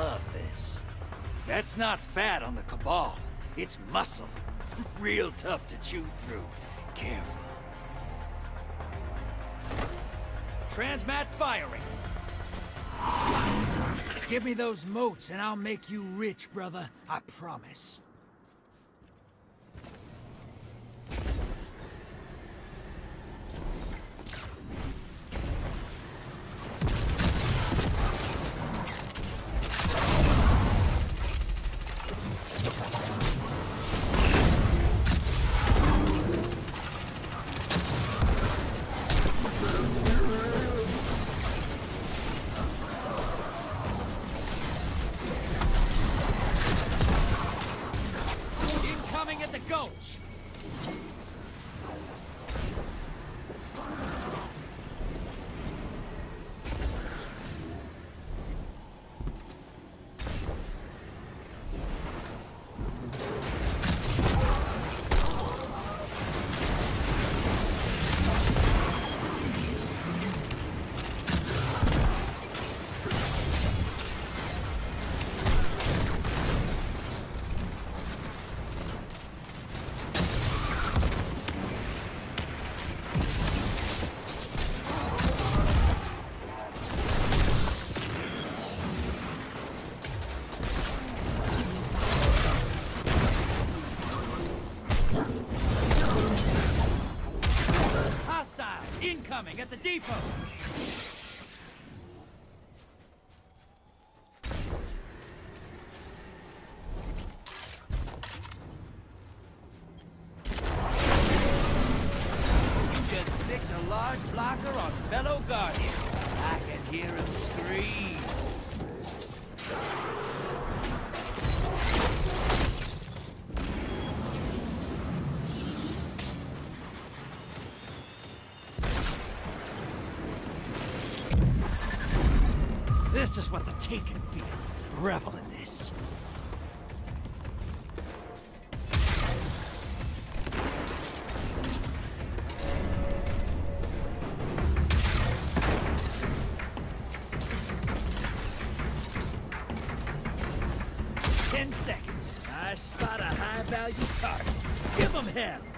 love this. That's not fat on the Cabal. It's muscle. Real tough to chew through. Careful. Transmat firing. Give me those motes and I'll make you rich, brother. I promise. Incoming Incoming at the depot! You just sicked a large blocker on fellow Guardian. I can hear him scream. This is what the Taken feel. Revel in this. Ten seconds. I spot a high-value target. Give them hell.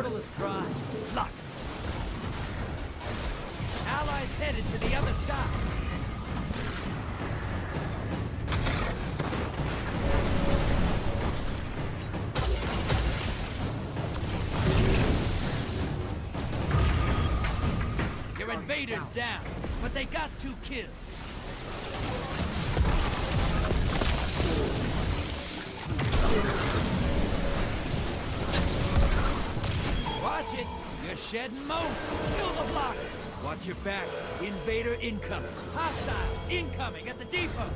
Portal is primed. Lock. Allies headed to the other side. Your invaders down, but they got two kills. Watch it! You're shedding motes! Kill the blocker! Watch your back. Invader incoming. Hostile incoming at the depot!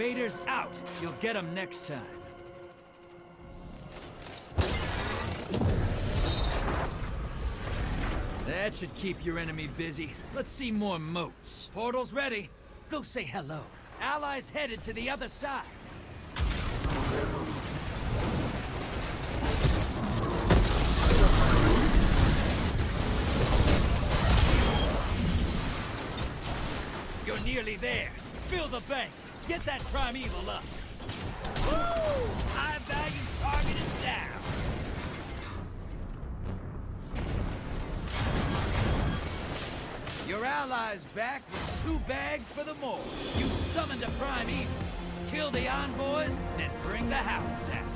Invaders out! You'll get them next time. That should keep your enemy busy. Let's see more motes. Portal's ready. Go say hello. Allies headed to the other side. You're nearly there. Fill the bank. Get that primeval up. Woo! High value target is down. Your allies back with two bags for the mole. You summoned a primeval. Kill the envoys, then bring the house down.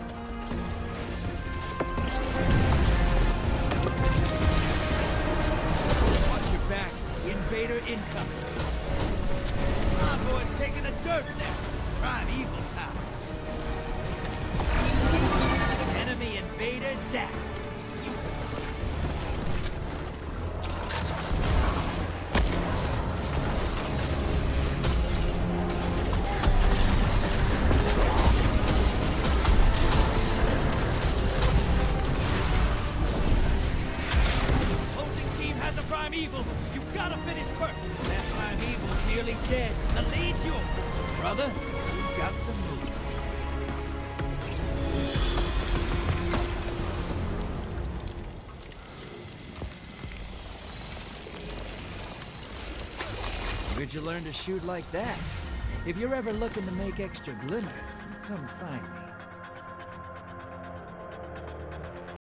Watch your back. Invader incoming. A dirt nap. Prime evil time. the invader primeval. You gotta finish first. Nearly dead. Yours. Brother, you've got some moves. Where'd you learn to shoot like that? If you're ever looking to make extra glimmer, come find me.